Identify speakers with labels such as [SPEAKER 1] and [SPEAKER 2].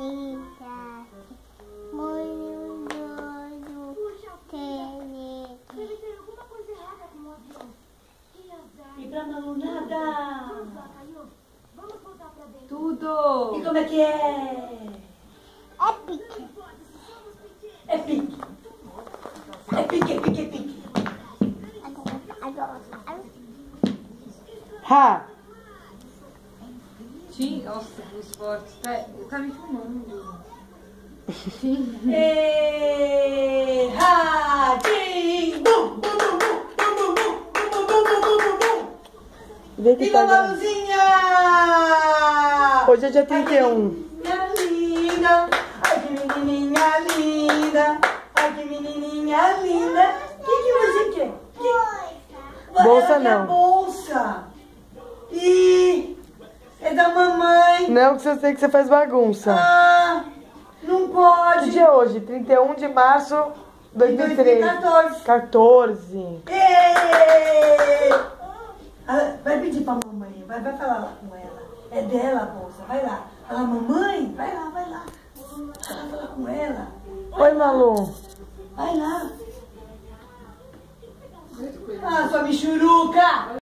[SPEAKER 1] E pra Malu nada.
[SPEAKER 2] Tudo caiu. Vamos voltar pra dentro.
[SPEAKER 1] E como é que é?
[SPEAKER 3] É pique.
[SPEAKER 1] É pique. É pique, é pique, é pique.
[SPEAKER 3] Agora.
[SPEAKER 4] Ha!
[SPEAKER 5] Sim, nossa, os fortes. Tá, tá me filmando.
[SPEAKER 1] É,
[SPEAKER 4] Vê que
[SPEAKER 1] Viva
[SPEAKER 4] tá
[SPEAKER 1] Mãozinha!
[SPEAKER 4] Hoje é dia 31.
[SPEAKER 1] Ai, que menininha linda! Ai, que menininha linda! Ai, que menininha linda! O que, que você quer? É? Que...
[SPEAKER 4] Bolsa não.
[SPEAKER 1] Bolsa! Mamãe.
[SPEAKER 4] Não, que você sei que você faz bagunça.
[SPEAKER 1] Ah, não
[SPEAKER 4] Que
[SPEAKER 1] pode.
[SPEAKER 4] dia é hoje? 31 de março de 2003.
[SPEAKER 1] 2014.
[SPEAKER 4] 14.
[SPEAKER 1] Ê! Ah, Vai pedir pra mamãe, vai, vai falar lá com ela. É dela a bolsa, vai lá. Fala, mamãe, vai lá, vai lá. Vai lá falar com ela.
[SPEAKER 4] Oi, Malu.
[SPEAKER 1] Vai lá. Ah, sua michuruca!